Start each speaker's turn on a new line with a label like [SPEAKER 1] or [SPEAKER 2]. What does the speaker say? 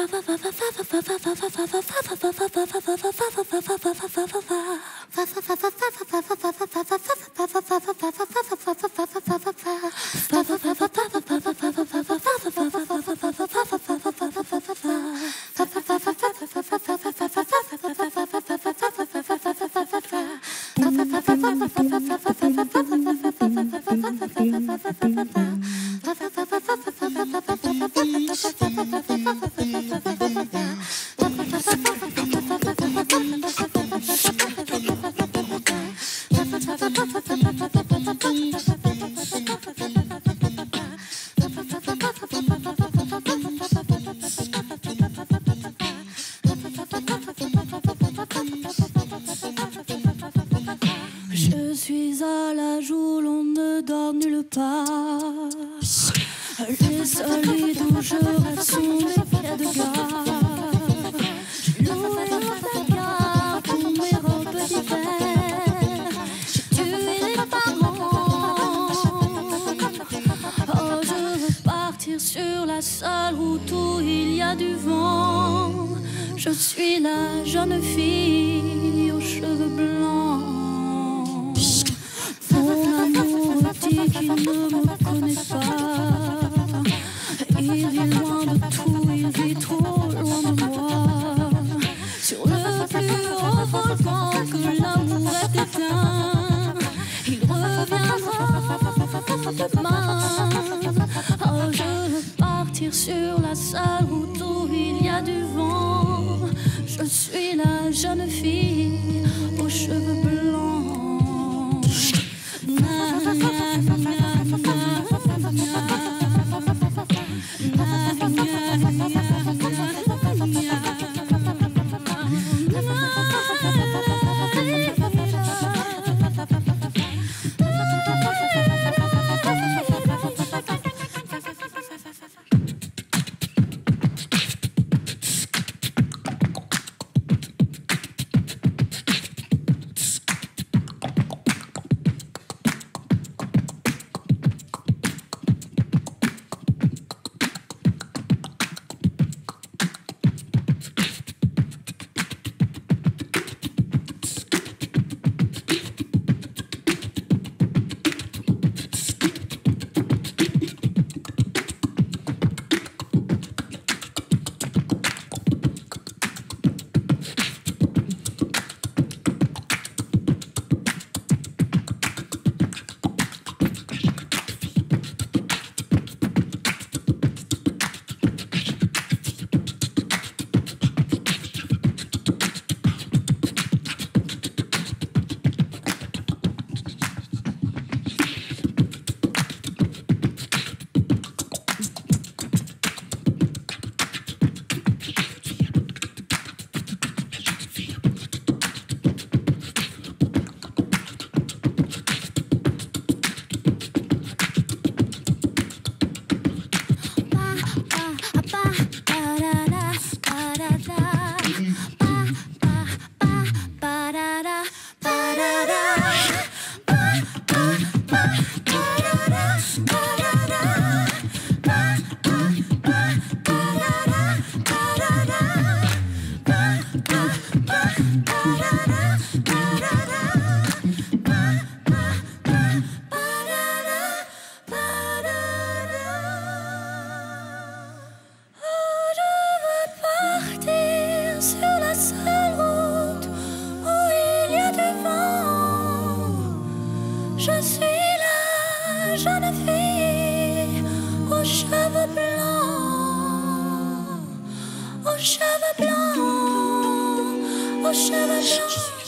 [SPEAKER 1] Beach. L'on ne dort nulle part. Les solides où je reste sont mes de gare. Oh, je veux partir sur la seule route où il y a du vent. Je suis la jeune fille aux cheveux blancs. Oh, je veux partir sur la seule route où il y a du vent. Je suis la jeune fille aux cheveux blancs. Aux cheveux blancs, aux cheveux blancs.